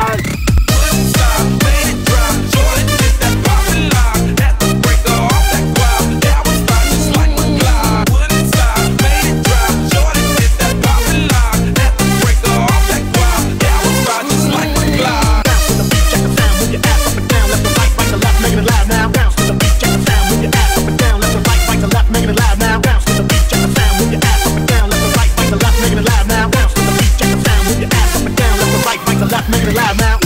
Yes! Make it loud now.